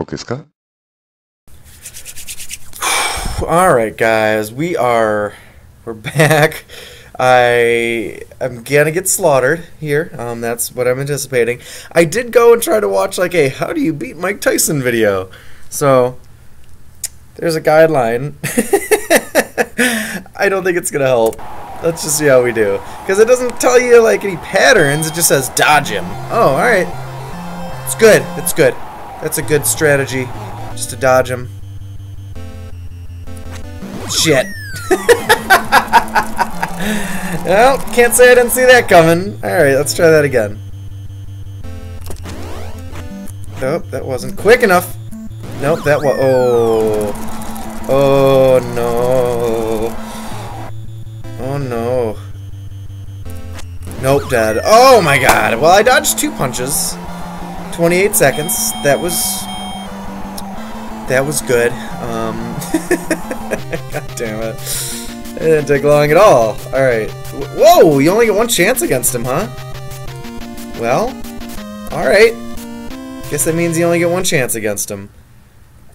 僕ですか All right, guys, we are we're back. I am gonna get slaughtered here. Um, that's what I'm anticipating. I did go and try to watch like a "How do you beat Mike Tyson" video, so there's a guideline. I don't think it's gonna help. Let's just see how we do, because it doesn't tell you like any patterns. It just says dodge him. Oh, all right. It's good. It's good. That's a good strategy, just to dodge him. Shit. well, can't say I didn't see that coming. Alright, let's try that again. Nope, that wasn't quick enough. Nope, that was. Oh. Oh no. Oh no. Nope, dead. Oh my god. Well, I dodged two punches. 28 seconds. That was. That was good. Um. God damn it. It didn't take long at all. Alright. Whoa! You only get one chance against him, huh? Well, alright. Guess that means you only get one chance against him.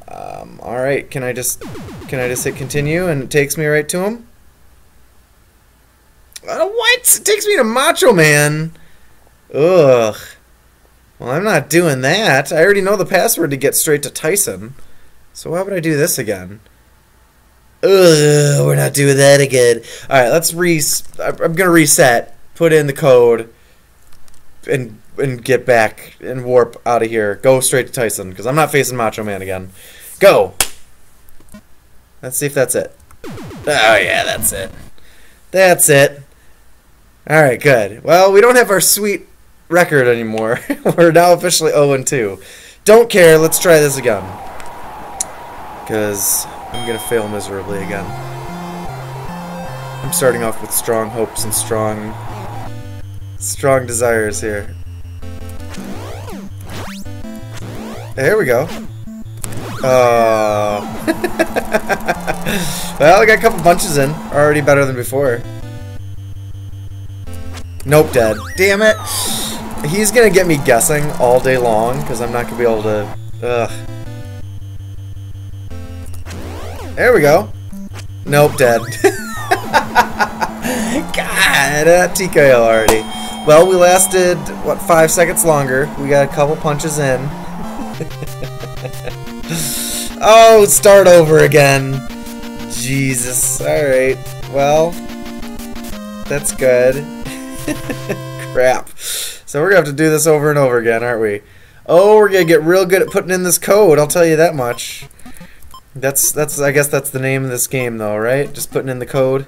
Um, alright, can I just can I just hit continue and it takes me right to him? Uh, what? It takes me to Macho Man. Ugh. Well, I'm not doing that. I already know the password to get straight to Tyson. So why would I do this again? Ugh, we're not doing that again. All right, let's re. I'm gonna reset. Put in the code. And and get back and warp out of here. Go straight to Tyson because I'm not facing Macho Man again. Go. Let's see if that's it. Oh yeah, that's it. That's it. All right, good. Well, we don't have our sweet record anymore. We're now officially 0 2. Don't care. Let's try this again. Because I'm going to fail miserably again. I'm starting off with strong hopes and strong strong desires here. There we go. Oh. well, I got a couple punches in. Already better than before. Nope, dead. Damn it. He's gonna get me guessing all day long, because I'm not gonna be able to... Ugh. There we go. Nope, dead. God, uh, TKO already. Well, we lasted, what, five seconds longer. We got a couple punches in. oh, start over again. Jesus. Alright. Well, that's good. Crap. So we're going to have to do this over and over again, aren't we? Oh, we're going to get real good at putting in this code, I'll tell you that much. That's that's I guess that's the name of this game though, right? Just putting in the code.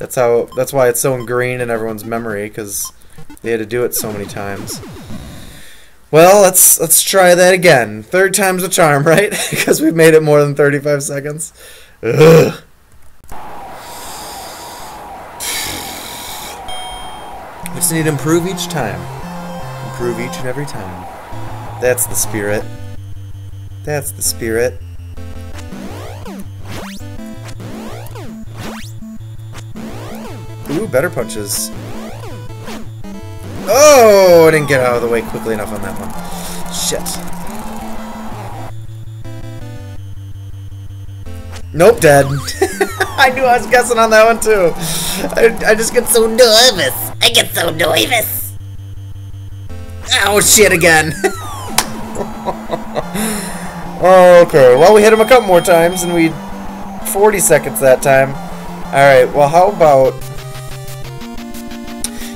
That's how that's why it's so ingrained in everyone's memory cuz they had to do it so many times. Well, let's let's try that again. Third time's a charm, right? because we've made it more than 35 seconds. Ugh. We just need to improve each time. Improve each and every time. That's the spirit. That's the spirit. Ooh, better punches. Oh, I didn't get out of the way quickly enough on that one. Shit. Nope, dead. I knew I was guessing on that one too. I, I just get so nervous. I get so nervous. Oh shit again. Oh, okay, well we hit him a couple more times and we 40 seconds that time. Alright, well how about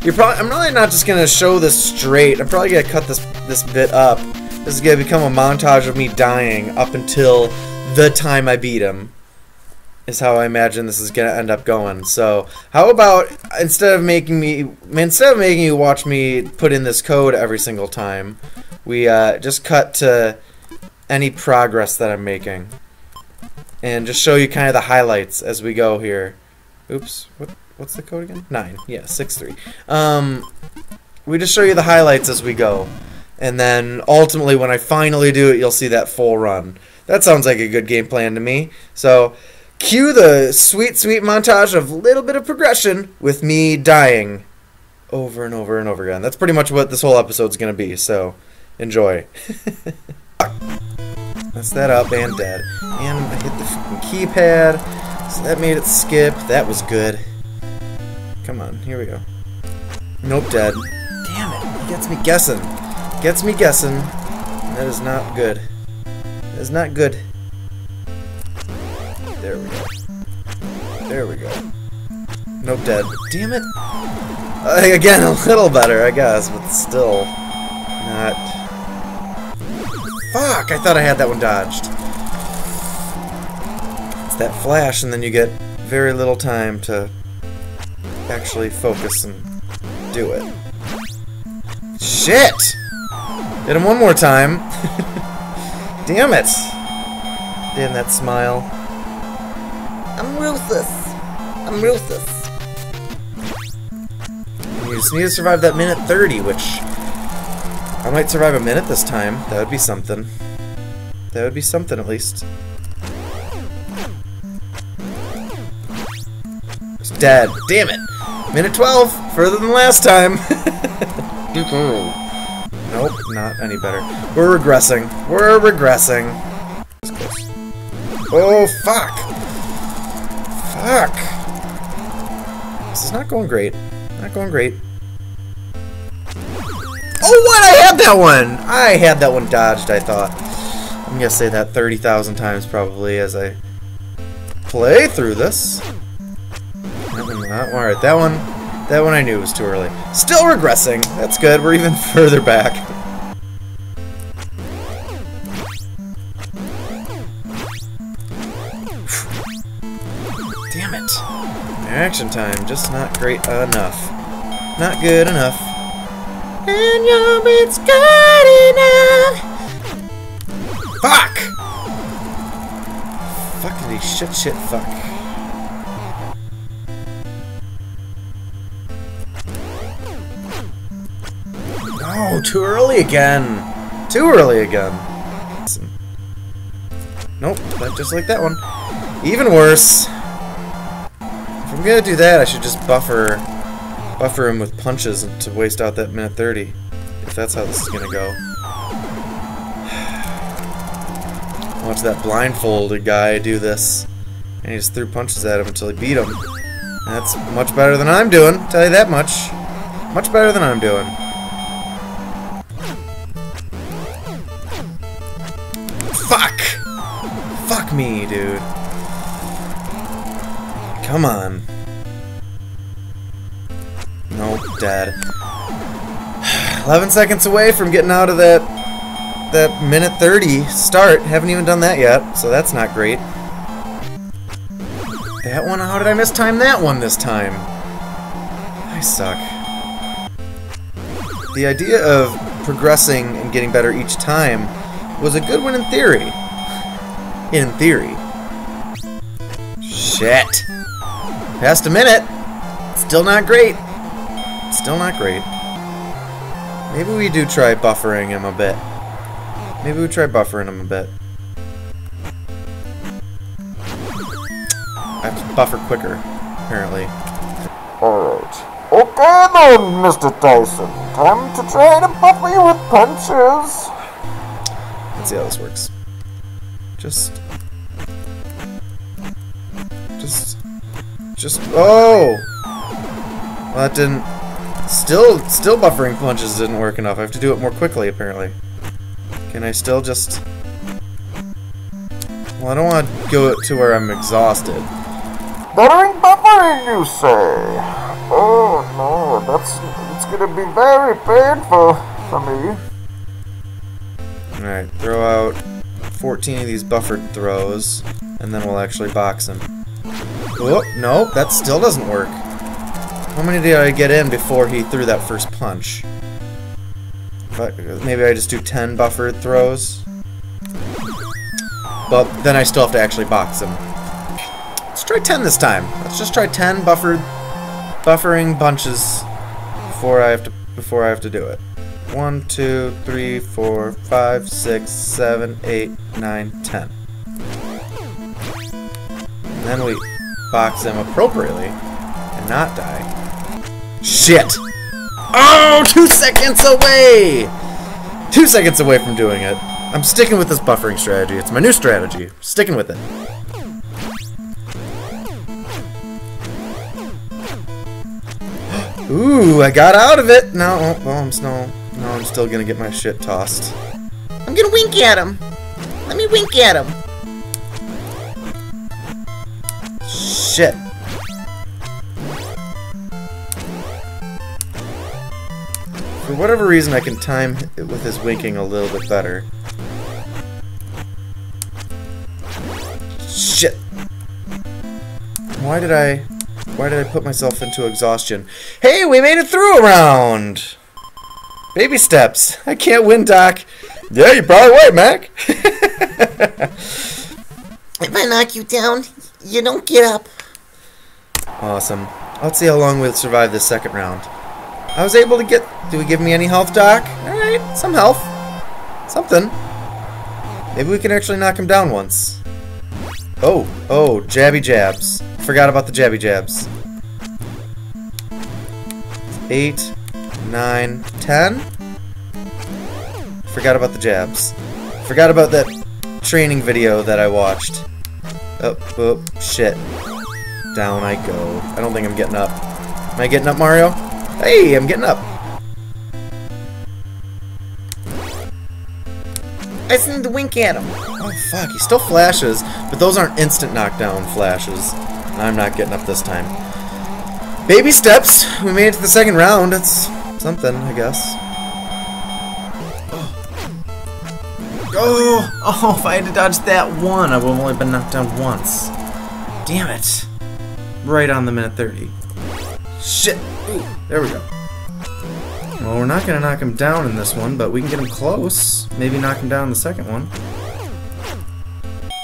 you're probably. I'm really not just gonna show this straight. I'm probably gonna cut this this bit up. This is gonna become a montage of me dying up until the time I beat him. Is how I imagine this is gonna end up going. So how about instead of making me instead of making you watch me put in this code every single time, we uh, just cut to any progress that I'm making, and just show you kind of the highlights as we go here. Oops. What? what's the code again? Nine. Yeah, six three. Um, we just show you the highlights as we go, and then ultimately, when I finally do it, you'll see that full run. That sounds like a good game plan to me. So, cue the sweet, sweet montage of little bit of progression with me dying over and over and over again. That's pretty much what this whole episode's gonna be. So, enjoy. Messed that up and dead. And I hit the fucking keypad. So that made it skip. That was good. Come on, here we go. Nope, dead. Damn it, he gets me guessing. Gets me guessing. That is not good. That is not good. There we go. Nope, dead. Damn it! Uh, again, a little better, I guess, but still not. Fuck! I thought I had that one dodged. It's that flash, and then you get very little time to actually focus and do it. Shit! Hit him one more time. Damn it! Damn that smile. I'm ruthless. I'm ruthless. You just need to survive that minute 30, which... I might survive a minute this time. That would be something. That would be something, at least. It's dead. Damn it! Minute 12! Further than last time! nope, not any better. We're regressing. We're regressing. Oh, fuck! Fuck! Not going great. Not going great. Oh, what? I had that one! I had that one dodged, I thought. I'm gonna say that 30,000 times probably as I play through this. Alright, that one, that one I knew was too early. Still regressing. That's good. We're even further back. Action time, just not great enough. Not good enough. And your it's good enough. Fuck! Fuckity shit shit fuck. Oh, too early again. Too early again. Nope, just like that one. Even worse. I'm gonna do that, I should just buffer buffer him with punches to waste out that minute 30. If that's how this is gonna go. Watch that blindfolded guy do this. And he just threw punches at him until he beat him. That's much better than I'm doing, tell you that much. Much better than I'm doing. Fuck! Fuck me, dude. Come on. Dead. 11 seconds away from getting out of that that minute 30 start. Haven't even done that yet, so that's not great. That one, how did I mistime that one this time? I suck. The idea of progressing and getting better each time was a good one in theory. In theory. Shit. Past a minute. Still not great. Still not great. Maybe we do try buffering him a bit. Maybe we try buffering him a bit. I have to buffer quicker, apparently. Alright. Okay then, Mr. Tyson. Time to try to buffer you with punches. Let's see how this works. Just... Just... Just... Oh! Well, that didn't... Still, still buffering punches didn't work enough. I have to do it more quickly, apparently. Can I still just... Well, I don't want to go to where I'm exhausted. Buttering buffering, you say? Oh no, that's it's gonna be very painful for me. Alright, throw out 14 of these buffered throws, and then we'll actually box him. Oh, no, that still doesn't work. How many did I get in before he threw that first punch? Maybe I just do 10 buffered throws? But then I still have to actually box him. Let's try 10 this time. Let's just try 10 buffered buffering bunches before I have to before I have to do it. One, two, three, four, five, six, seven, eight, nine, ten. And then we box him appropriately and not die. Shit! Oh, two seconds away! Two seconds away from doing it. I'm sticking with this buffering strategy. It's my new strategy. Sticking with it. Ooh, I got out of it. No, oh, I'm still, no, I'm still gonna get my shit tossed. I'm gonna wink at him. Let me wink at him. Shit. For whatever reason, I can time it with his winking a little bit better. Shit. Why did I... Why did I put myself into exhaustion? Hey, we made it through a round! Baby steps. I can't win, Doc. Yeah, you probably would, Mac. If I knock you down, you don't get up. Awesome. Let's see how long we'll survive this second round. I was able to get... Do we give me any health, Doc? Alright, some health. Something. Maybe we can actually knock him down once. Oh, oh, jabby jabs. Forgot about the jabby jabs. Eight, nine, ten. Forgot about the jabs. Forgot about that training video that I watched. Oh, oh, shit. Down I go. I don't think I'm getting up. Am I getting up, Mario? Hey, I'm getting up. I just need to wink at him. Oh, fuck. He still flashes, but those aren't instant knockdown flashes. I'm not getting up this time. Baby steps. We made it to the second round. That's something, I guess. Oh, oh, if I had to dodge that one, I would have only been knocked down once. Damn it. Right on the minute 30. Shit. Ooh, there we go. Well, we're not going to knock him down in this one, but we can get him close. Maybe knock him down in the second one.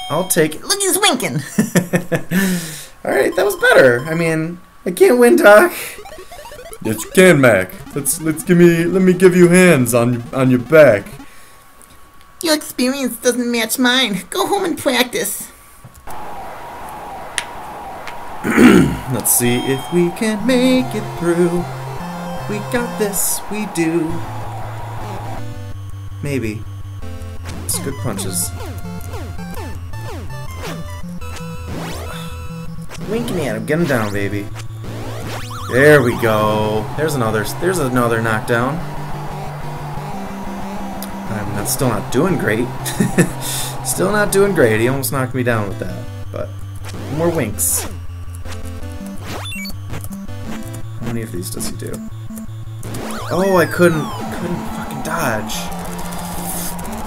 I'll take it. Look, he's winking. Alright, that was better. I mean, I can't win, Doc. Yes, you can, Mac. Let's let's give me let me give you hands on on your back. Your experience doesn't match mine. Go home and practice. Let's see if we can make it through. We got this, we do. Maybe. It's good punches. Winking at him, get him down, baby. There we go. There's another. There's another knockdown. I'm not, still not doing great. still not doing great. He almost knocked me down with that. But more winks. Many of these does he do? Oh, I couldn't, couldn't fucking dodge.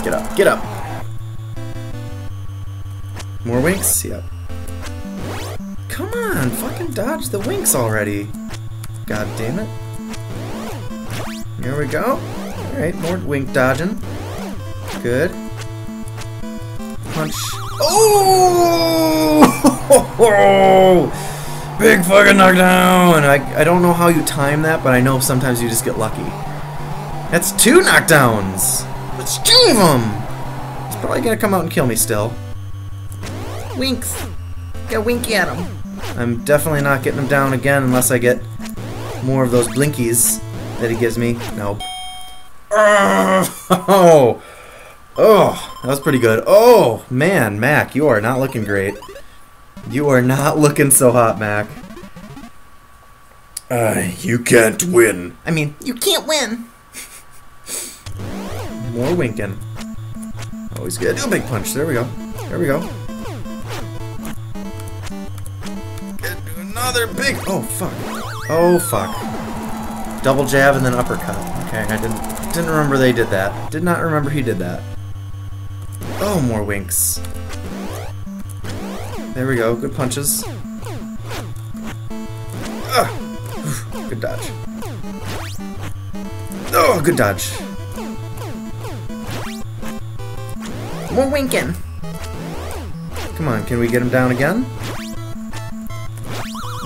Get up, get up. More winks? Yep. Come on, fucking dodge the winks already. God damn it. Here we go. Alright, more wink dodging. Good. Punch. Oh! oh! Big fucking knockdown! I, I don't know how you time that, but I know sometimes you just get lucky. That's two knockdowns! That's two of them! He's probably gonna come out and kill me still. Winks. Go winky at him. I'm definitely not getting him down again unless I get more of those blinkies that he gives me. Nope. Oh, oh, that was pretty good. Oh, man, Mac, you are not looking great. You are not looking so hot, Mac. Uh, you can't win. I mean, you can't win. More winking. Always good. Do a big punch. There we go. There we go. Another big. Oh fuck. Oh fuck. Double jab and then uppercut. Okay, I didn't didn't remember they did that. Did not remember he did that. Oh, more winks. There we go. Good punches. Ugh. Good dodge. Oh, good dodge. More winking. Come on, can we get him down again?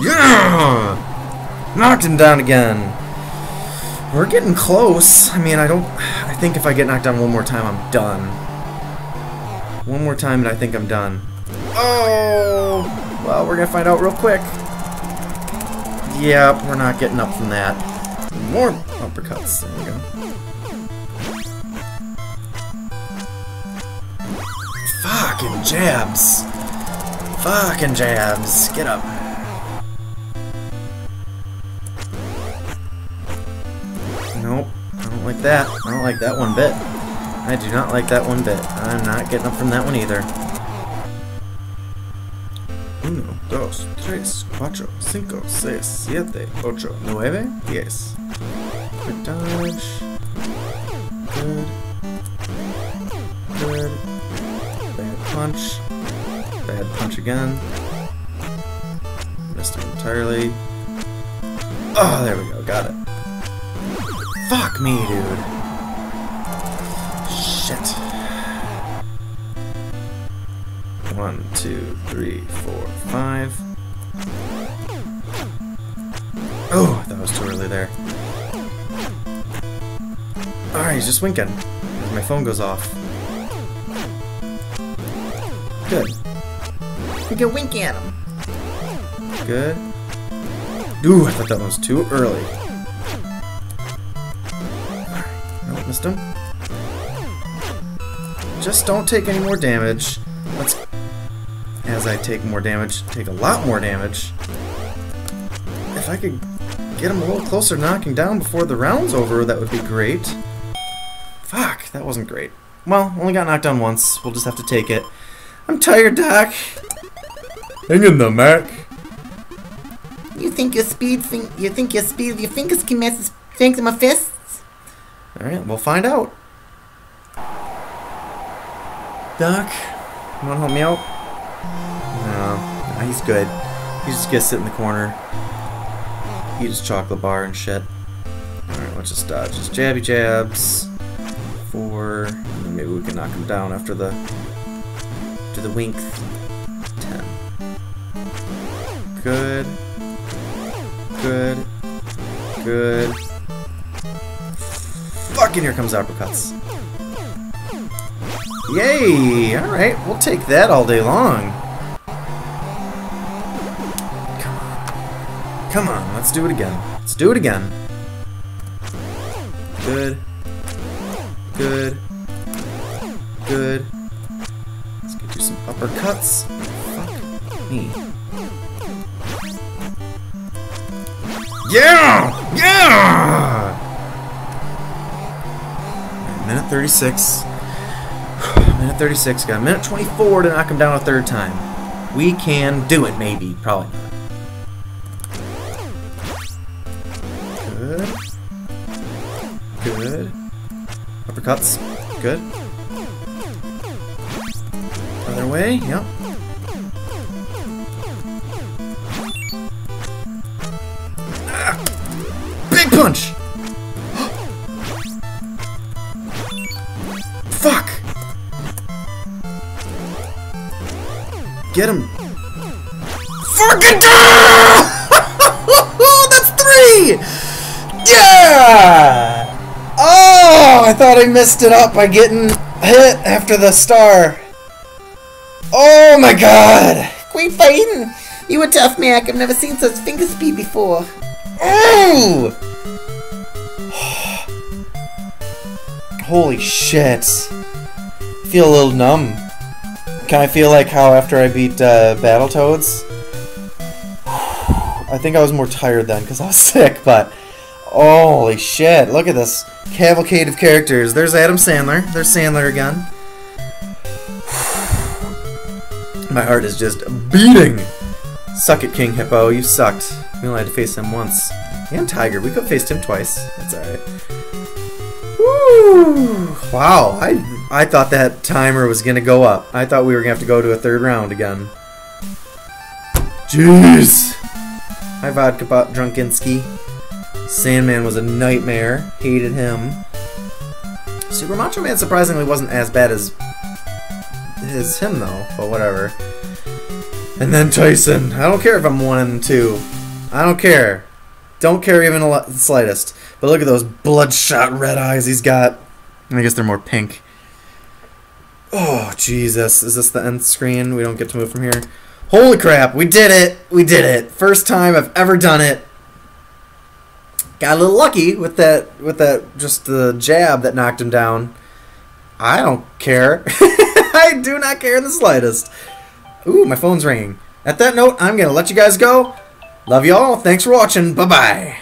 Yeah! Knocked him down again. We're getting close. I mean, I don't... I think if I get knocked down one more time, I'm done. One more time and I think I'm done. Oh! Well, we're gonna find out real quick. Yep, we're not getting up from that. More uppercuts. There we go. Fucking jabs! Fucking jabs! Get up. Nope. I don't like that. I don't like that one bit. I do not like that one bit. I'm not getting up from that one either. Uno, dos, tres, cuatro, cinco, seis, siete, ocho, nueve, diez. Quick dodge. Good. Good. Bad punch. Bad punch again. Missed him entirely. Oh, there we go. Got it. Fuck me, dude. One, two, three, four, five. Oh, that was too early there. Alright, he's just winking. My phone goes off. Good. We can wink at him. Good. Ooh, I thought that one was too early. Alright, Nope, missed him. Just don't take any more damage. Let's, as I take more damage, take a lot more damage. If I could get him a little closer knocking down before the round's over, that would be great. Fuck, that wasn't great. Well, only got knocked down once. We'll just have to take it. I'm tired, Doc. Hang in there, Mac. You think your speed fin- you think your speed of your fingers can match the strength of my fists? Alright, we'll find out. Doc, you wanna help me out? No, no, he's good. He's just gonna sit in the corner, eat his chocolate bar and shit. Alright, let's just dodge his jabby jabs. Four, maybe we can knock him down after the do the wink. Ten. Good. Good. Good. Fucking here comes uppercuts. Yay! Alright, we'll take that all day long. Come on. Come on, let's do it again. Let's do it again. Good. Good. Good. Let's get you some uppercuts. Fuck me. Yeah! Yeah! Minute 36. Minute 36. Got a minute 24 to knock him down a third time. We can do it, maybe. Probably. Good. Good. Uppercuts. Good. Other way. Yep. Get him. Fucking That's three! Yeah! Oh, I thought I messed it up by getting hit after the star. Oh my god! Queen fighting! You were tough, Mac. I've never seen such finger speed before. Oh! Holy shit. Feel a little numb. Can I feel like how after I beat uh, Battletoads? I think I was more tired then because I was sick, but holy shit, look at this cavalcade of characters. There's Adam Sandler. There's Sandler again. My heart is just beating. Suck it, King Hippo. You sucked. We only had to face him once. And Tiger. We could have faced him twice. That's alright. Woo! Wow, I I thought that timer was gonna go up. I thought we were gonna have to go to a third round again. Jeez! Hi, Vodka Bot Drunkenski. Sandman was a nightmare. Hated him. Super Macho Man surprisingly wasn't as bad as his him though, but whatever. And then Tyson. I don't care if I'm one and two. I don't care. Don't care even the slightest. But look at those bloodshot red eyes he's got. I guess they're more pink. Oh, Jesus. Is this the end screen? We don't get to move from here. Holy crap, we did it! We did it! First time I've ever done it. Got a little lucky with that, with that, just the jab that knocked him down. I don't care. I do not care in the slightest. Ooh, my phone's ringing. At that note, I'm gonna let you guys go. Love y'all. Thanks for watching. Bye bye.